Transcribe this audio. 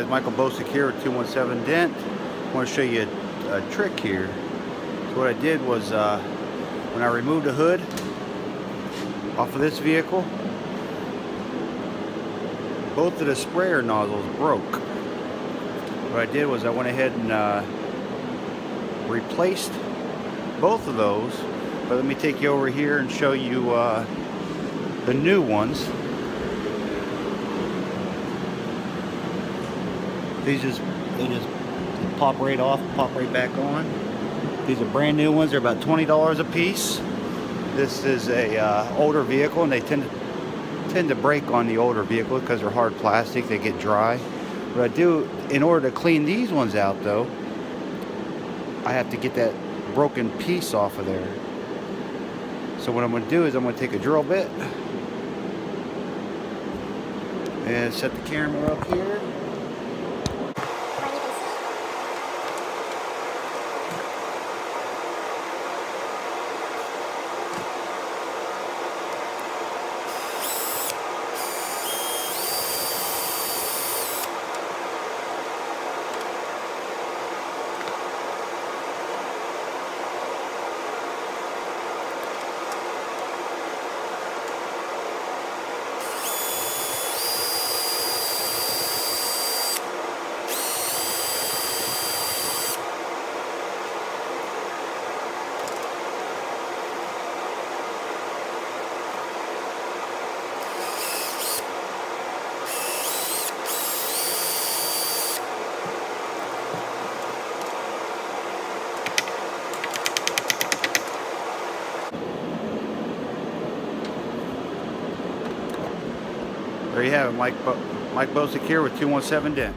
guys, Michael Bosick here with 217 Dent. I want to show you a, a trick here. So what I did was uh, when I removed the hood off of this vehicle, both of the sprayer nozzles broke. What I did was I went ahead and uh, replaced both of those. But let me take you over here and show you uh, the new ones. These just they just pop right off, pop right back on. These are brand new ones. They're about $20 a piece. This is a uh, older vehicle, and they tend to tend to break on the older vehicle because they're hard plastic. They get dry. What I do in order to clean these ones out, though, I have to get that broken piece off of there. So what I'm going to do is I'm going to take a drill bit and set the camera up here. There you have it, Mike, Bo Mike Bosick here with 217 Dent.